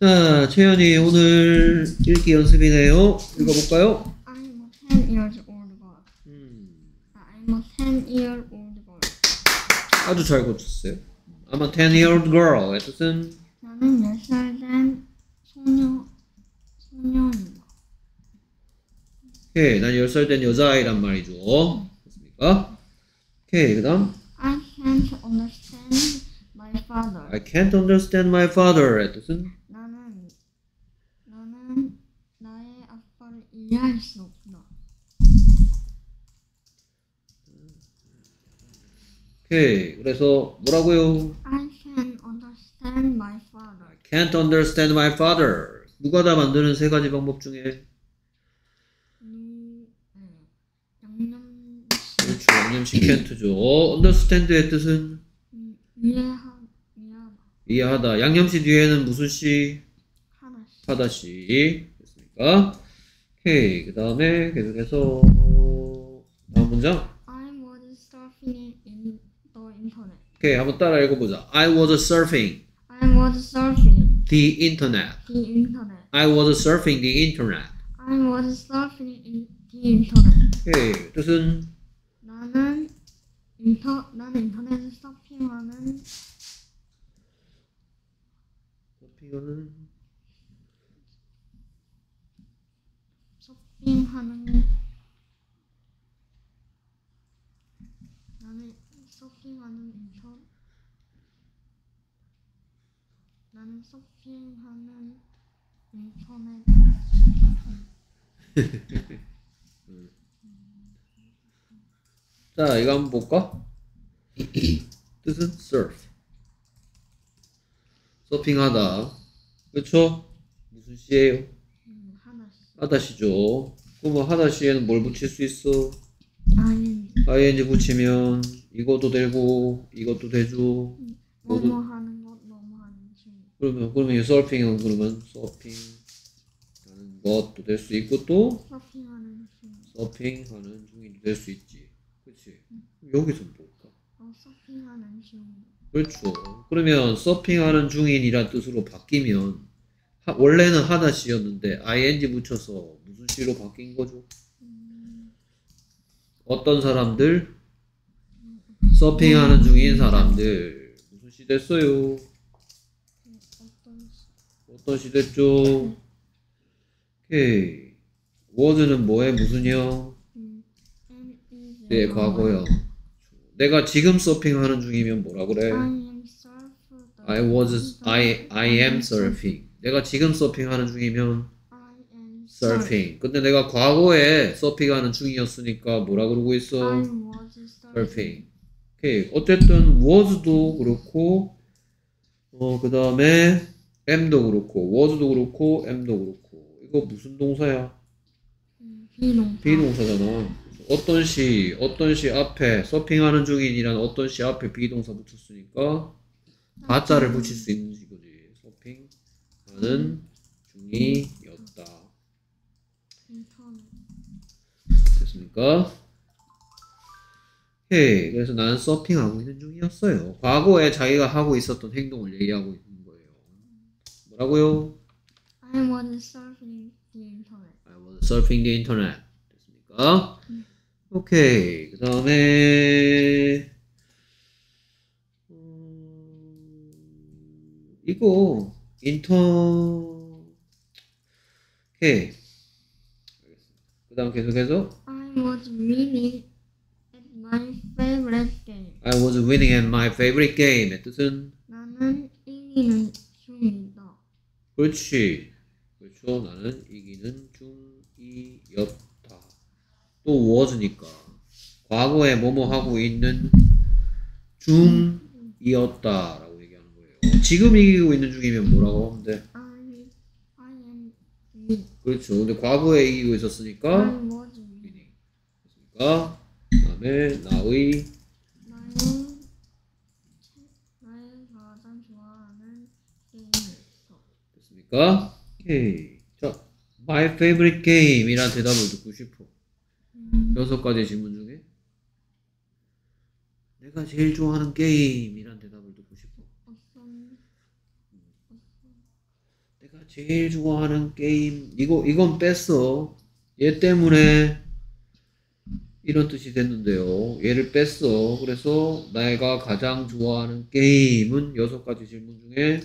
자, 채연이 오늘 읽기 연습이네요. 읽어볼까요? I'm a 10 years old girl. 음, I'm a 10 year old girl. 아주 잘 고쳤어요. I'm a 10-year-old girl. 의 뜻은 나는 10살 된 소녀, 소녀이다. 오케이, 난 10살 된 여자아이란 말이죠. 됐습니까? 오케이, 그 다음 I can't understand my father. I can't understand my father의 뜻은 나는, 나는 나의 아빠를 이해할 수 없다. 오케이, 그래서 뭐라고요? I can understand my father. I can't understand my father. 누가 다 만드는 세 가지 방법 중에. 양념, 그렇죠. 양념식 can't죠. understand의 뜻은 음, 이해하, 이해하다. 이해하다. 양념식 뒤에는 무슨 시? 하나씩. 하다 시. 됐습니까? 오케이. 그 다음에 계속해서 다음 문장. I was surfing in the internet. 오케이. 한번 따라 읽어보자. I was surfing I was surfing the internet. the internet. I was surfing the internet. I was surfing in the internet. 오케이. 뜻은 나는 인터 나는 인터넷을 서핑하는 이거는 서핑하는 나는 서핑하는 나는 서핑하는 인터넷 자, 이거 한번 볼까? 뜻은 surf. 서핑하다. 그렇죠? 무슨 시예요? 음, 하다시죠. 그러면 하다시에는 뭘 붙일 수 있어? 아니 ing 붙이면 이것도 되고 이것도 되죠. 모두- 뭐뭐 그러면 그러면 이 서핑은 그러면 서핑 하는 것도 될 수 있고 또 서핑하는 중 서핑하는 중이 될 수 있지. 그렇지? 여기서 뭘까? 어, 서핑하는 중 그렇죠. 그러면 서핑하는 중인이란 뜻으로 바뀌면 하- 원래는 하다시였는데 ing 붙여서 무슨 시로 바뀐 거죠? 음, 어떤 사람들? 서핑하는 중인 사람들 무슨 시 됐어요? 어떤 시- 어떤 시 됐죠? 오케이. was는 뭐에 무슨요? 네, 과거요. 내가 지금 서핑하는 중이면 뭐라 그래? I was I I am surfing. 내가 지금 서핑하는 중이면 I am surfing. 근데 내가 과거에 서핑하는 중이었으니까 뭐라 그러고 있어? was surfing. surfing. 오케이. 어쨌든 was도 그렇고 어 그 다음에 am도 그렇고 was도 그렇고 am도 그렇고 이거 무슨 동사야? 음, 비동사. 비동사잖아. 어떤 시 어떤 시 앞에 서핑하는 중인이란 어떤 시 앞에 비동사 붙였으니까 가짜를 붙일 수 있는 이거지. 서핑하는 중이었다. 됐습니까? 오케이. 그래서 나는 서핑하고 있는 중이었어요. 과거에 자기가 하고 있었던 행동을 얘기하고 있는. 뭐라고요? I was surfing the internet. I was surfing the internet. 됐습니까? 오케이. 그 다음에 음, 이거 인터 오케이. 그 다음 계속해서 I was winning at my favorite game. I was winning at my favorite game의 뜻은 나는 이기는. 그렇지. 그렇죠. 나는 이기는 중이었다. 또 was니까 과거에 뭐뭐 하고 있는 중이었다 라고 얘기하는 거예요. 지금 이기고 있는 중이면 뭐라고 하면 돼? 그렇죠. 근데 과거에 이기고 있었으니까. 됐습니까? 그 다음에 나의 나의 나의 가장 좋아하는 게임을 했어. 됐습니까? 오케이. 자, my favorite game이란 대답을 듣고 싶어. 음, 여섯 가지 질문 중에 내가 제일 좋아하는 게임 이란 대답을 듣고 싶어. 어떤 내가 제일 좋아하는 게임 이거 이건 뺐어. 얘 때문에 이런 뜻이 됐는데요. 얘를 뺐어. 그래서 내가 가장 좋아하는 게임은 여섯 가지 질문 중에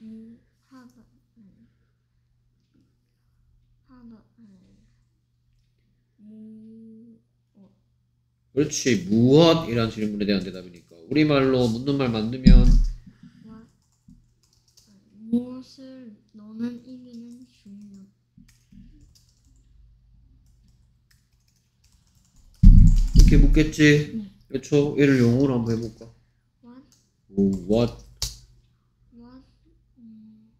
무 하다 음. 하다 음. 무 그렇지 무엇 이란 질문에 대한 대답이니까 우리말로 묻는 말 만들면 와 무엇을 너는 이기는 중요 이렇게 묻겠지. 네. 그렇죠. 얘를 영어로 한번 해볼까? what 뭐, what what 음,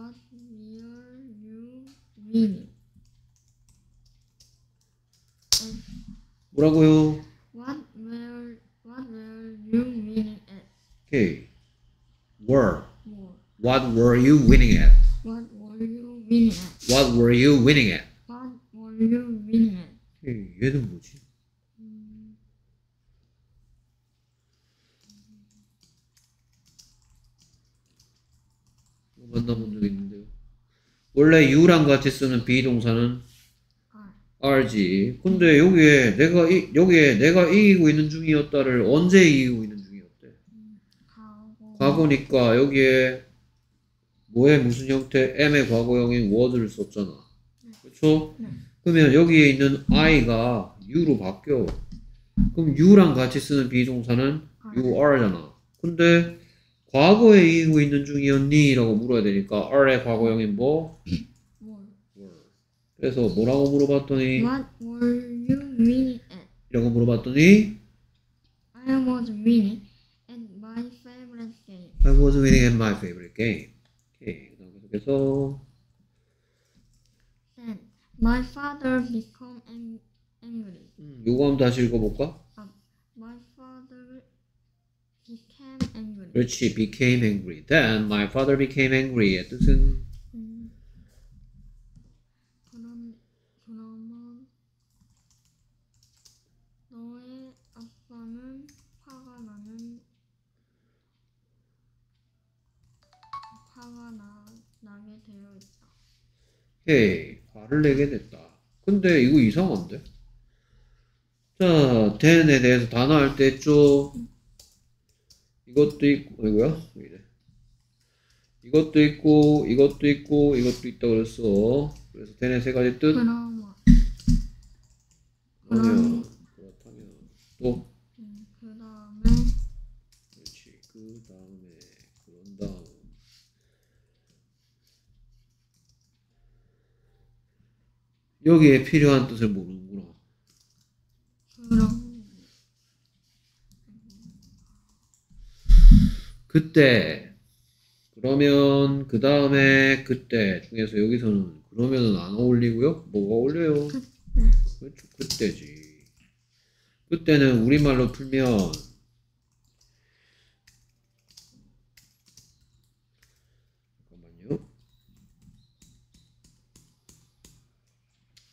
what were you reading? And 뭐라고요? what were what were you reading at? 오케이. were War. what were you winning at? What were you reading at? what were you winning at? What were you reading at? 오케이. 얘는 뭐지? 만나본 적 있는데요. 원래 you랑 같이 쓰는 비동사는. R지. 근데 여기에 내가 이, 여기에 내가 이기고 있는 중이었다를 언제 이기고 있는 중이었대? 과거. 과거니까 여기에 뭐의 무슨 형태? M의 과거형인 was를 썼잖아. 그렇죠? 네. 그러면 여기에 있는 I가 U로 바뀌어. 그럼 U랑 같이 쓰는 비동사는 You are잖아. 근데 과거에 이기고 있는 중이었니? 라고 물어야 되니까 R의 과거형인 뭐? 그래서 뭐라고 물어봤더니 What were you reading at? 이라고 물어봤더니 I was reading at my favorite game. I was winning at my favorite game. 오케이. 계속해서 Then my father became ang- angry. 음, 요거 한번 다시 읽어볼까? My father became angry. 그렇지. became angry. Then my father became angry의 뜻은 음, 그럼 그러면 너의 아빠는 화가 나는 화가 나 나게 되어 있다. 오케이. 화를 내게 됐다. 근데 이거 이상한데? 자, then에 대해서 단어 할때 했죠? 이것도 있고, 아이고야. 왜 이래. 이것도 있고, 이것도 있고, 이것도 있다 그랬어. 그래서 then의 세 가지 뜻. 그러면 그러면, 그렇다면, 또, 음, 그 다음에 그렇지. 그 다음에, 그런 다음. 여기에 필요한 뜻을 모르는구나. 그럼 그때 그러면 그 다음에 그때 중에서 여기서는 그러면은 안 어울리고요. 뭐가 어울려요? 그렇죠. 그때지. 그때는 우리말로 풀면 잠깐만요.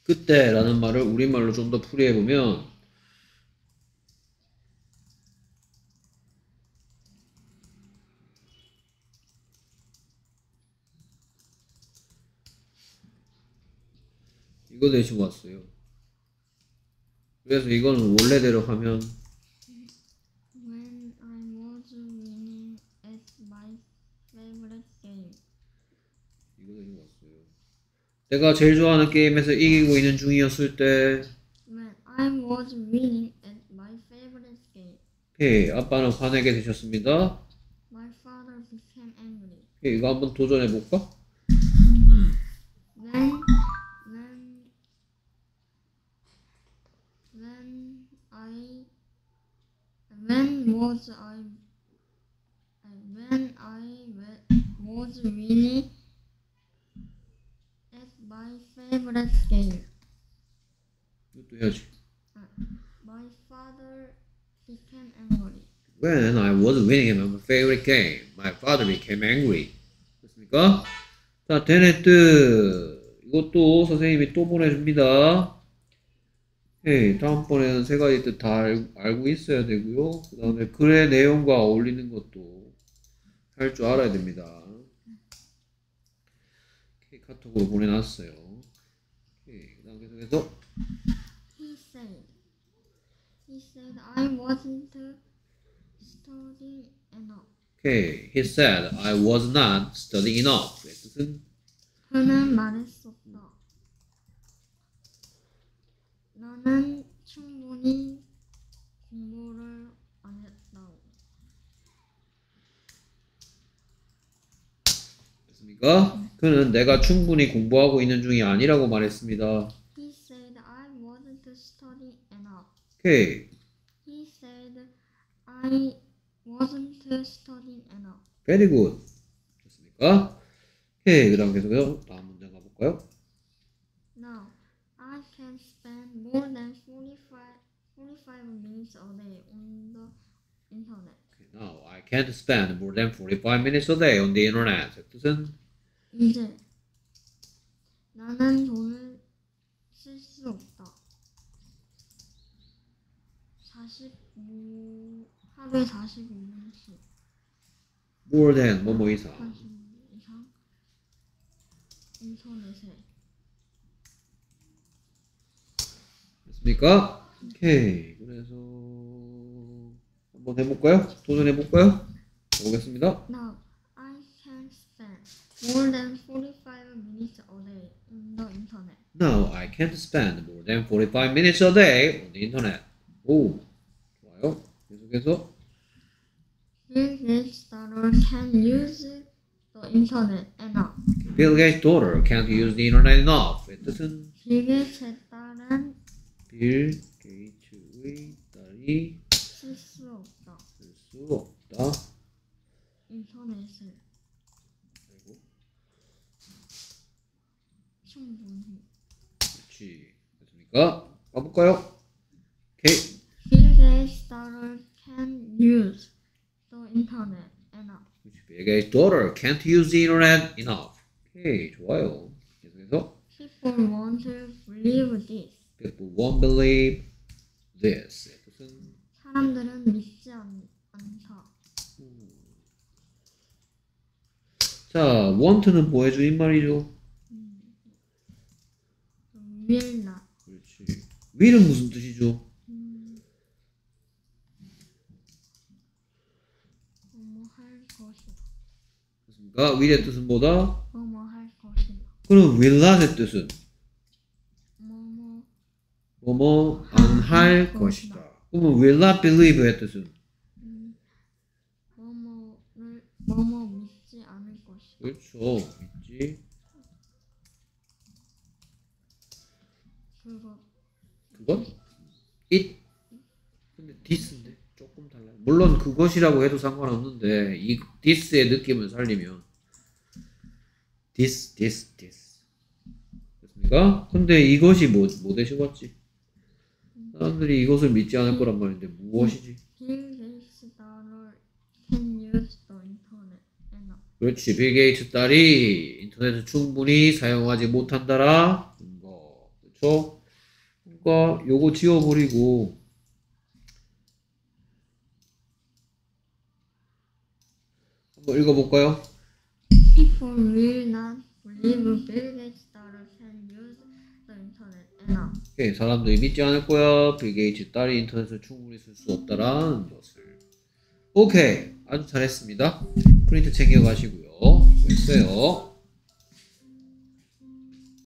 그때라는 말을 우리말로 좀 더 풀이해 보면 이거 대신 왔어요. 그래서 이거는 원래대로 하면 when I was winning at my favorite game. 이거 대신 왔어요. 내가 제일 좋아하는 게임에서 이기고 있는 중이었을 때 When I was winning at my favorite game, 오케이, 아빠는 화내게 되셨습니다. my father became angry. 오케이, 이거 한번 도전해 볼까? Was I when I wa- was winning at my favorite game, 이것도 해야지. my father became angry. When I was winning in my favorite game, my father became angry. 됐습니까? 자, 테네트. 이것도 선생님이 또 보내줍니다. 오케이. 다음번에는 세 가지 뜻 다 알고 있어야 되고요. 그 다음에 글의 내용과 어울리는 것도 할 줄 알아야 됩니다. 오케이. 카톡으로 보내놨어요. 오케이. 그 다음 계속해서 He said. He said I wasn't studying enough. 오케이. He said I was not studying enough. 의 뜻은 그는 말했었 다. 나는 충분히 공부를 안 했다고. 됐습니까? 그는 내가 충분히 공부하고 있는 중이 아니라고 말했습니다. He said I wasn't studying enough. 오케이. He said I wasn't studying enough. Very good. 됐습니까? 오케이. 그 다음 계속해서 다음 문장 가볼까요? Now, I can spend more than 45, 45 minutes a day on the internet. Okay, Now, I can't spend more than 45 minutes a day on the internet. 의 뜻은 이제 나는 돈을 쓸 수 없다. 45 하루에 45분씩 more than 뭐뭐 이상. 45 이상 인터넷에 됐습니까? 오케이. 그래서 한번 해볼까요? 도전해볼까요? 해보겠습니다. Now, I can spend more than 45 minutes a day on the internet. Now, I can't spend more than 45 minutes a day on the internet. 오, 좋아요. 계속해서 Bill Gates' daughter can use the internet enough. Bill Gates' daughter can't use the internet enough. 의 뜻은 빌 게이츠의 딸은 빌 게이츠의 딸이 daughter can't use the internet enough. 오케이. 좋아요. 계속해서 People want to believe this. People won't believe this. 의 뜻은 사람들은 믿지 않, 않다. 자, want는 뭐 해주인 말이죠? will not. 그렇지. will은 무슨 뜻이죠? 뭐뭐 할 것이다. 됐습니까? will의 뜻은 뭐다? 뭐뭐 할 것이다. 그럼 will not의 뜻은 뭐뭐 뭐뭐 안 할 것이다. 그러면 will not believe의 뜻은 뭐뭐를 뭐뭐 믿지 않을 것이다. 그렇죠. 있지. 그거 그건 it. 근데 this인데. 물론 그것이라고 해도 상관없는데 이 this의 느낌을 살리면 this, this, this. 됐습니까? 근데 이것이 뭐, 뭐 되셔봤지? 사람들이 이것을 믿지 않을 거란 말인데 무엇이지? Can use the internet. 그렇지. 빌 게이츠 딸이 인터넷을 충분히 사용하지 못한다라. 거. 그렇죠? 그러니까 요거 지워버리고 한번 읽어볼까요? People will not believe Bill Gates' daughter can use the internet enough. 오케이, 사람들이 믿지 않을 거야. 빌 게이츠 딸이 인터넷을 충분히 쓸 수 없다라는 것을. 오케이, 아주 잘했습니다. 프린트 챙겨가시고요. 수고했어요.